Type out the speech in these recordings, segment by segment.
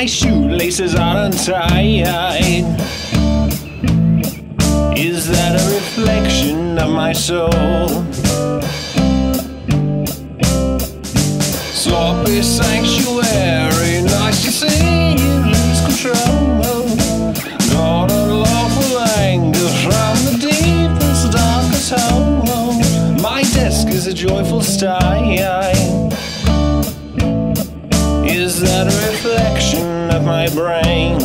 My shoelaces are untied. Is that a reflection of my soul? Sloppy sanctuary, nice to see you lose control. Got a lawful anger from the deepest, darkest hole. My desk is a joyful sty. Is that a reflection of my brain?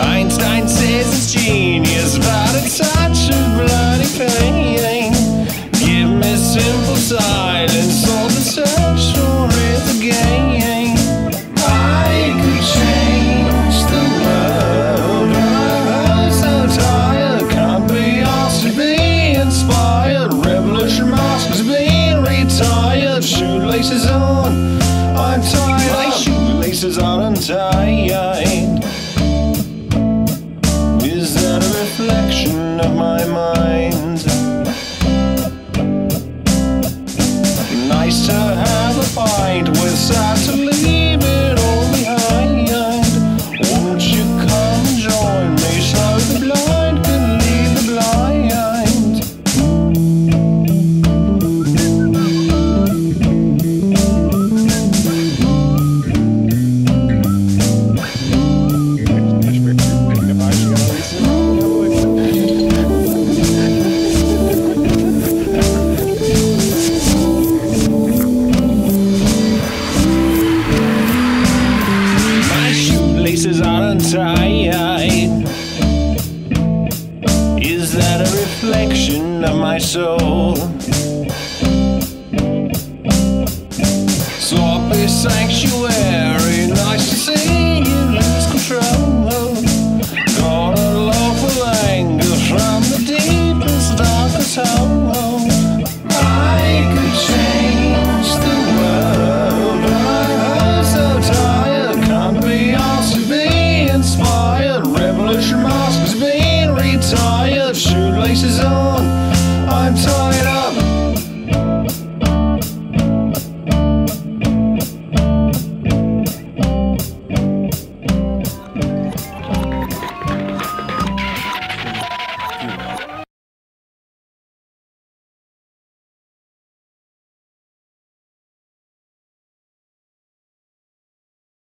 Einstein says it's genius, but a touch of bloody pain. Give me simple silence, all the search for it again. Shoelaces on, I'm tired. My shoelaces are untied. Is that a reflection of my mind? Untied. Is that a reflection of my soul? Sloppy sanctuary,